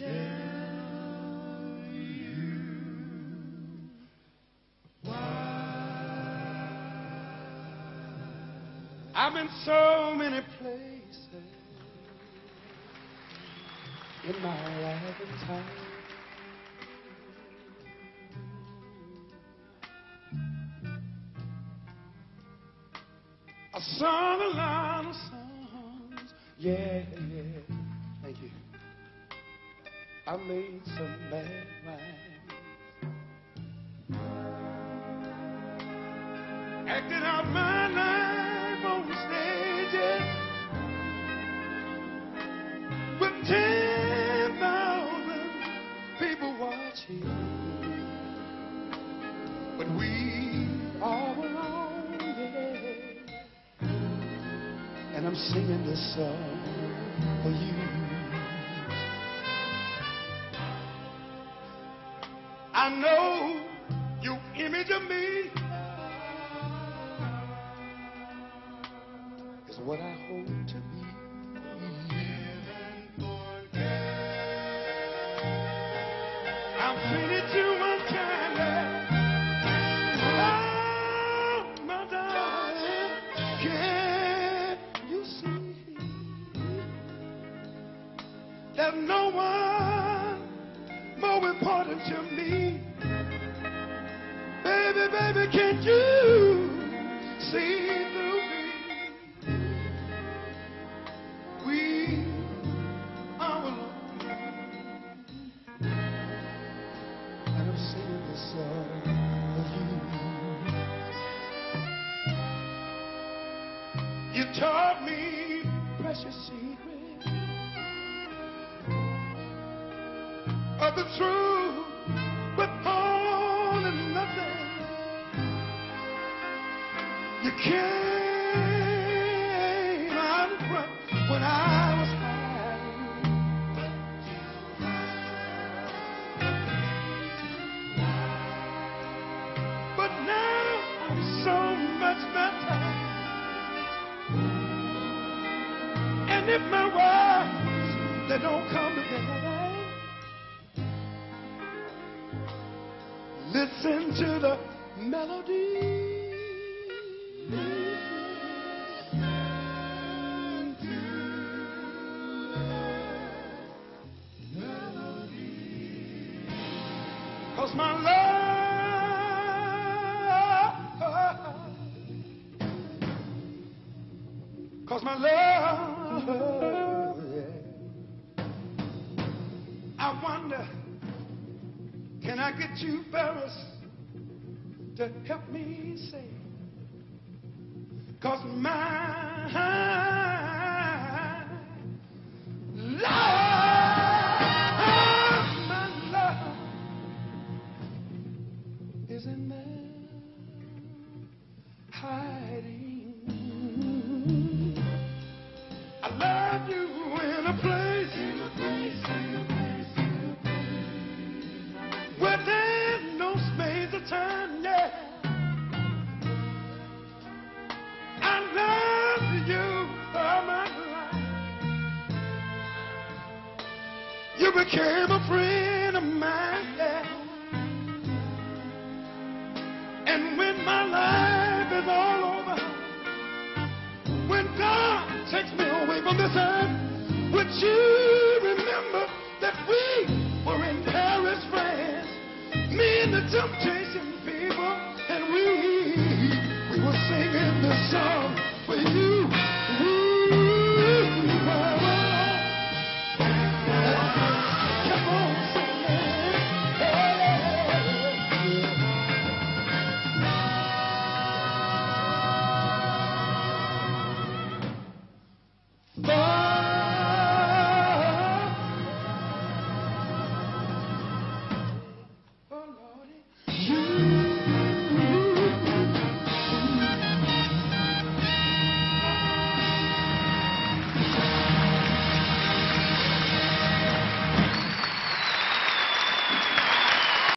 I've been so many places in my life and time. I sung a lot of songs, yeah. Thank you. I made some bad rhymes. Acted out my life on the stages with ten thousand people watching. But we all belong, yeah. And I'm singing this song for you. I know your image of me is what I hope to be. I'm feeling too. Oh, my darling, can you see? There's no one more important to me. Baby, baby, can you see through me? We are alone. And I'm singing this song for you. You taught me precious secrets the truth withholding nothing. You came out front when I was hiding. But now I'm so much better. And if my words they don't come together. Listen to the melody. Cause my love, cause my love. I wonder. Can I get you, Ferris, to help me sing? Cause my love, my love is in there hiding. I love you You became a friend of mine, yeah. And when my life is all over, when God takes me away from this earth, would you remember that we were in Paris, France? Me and the Temptation people, and we we were singing this song for you.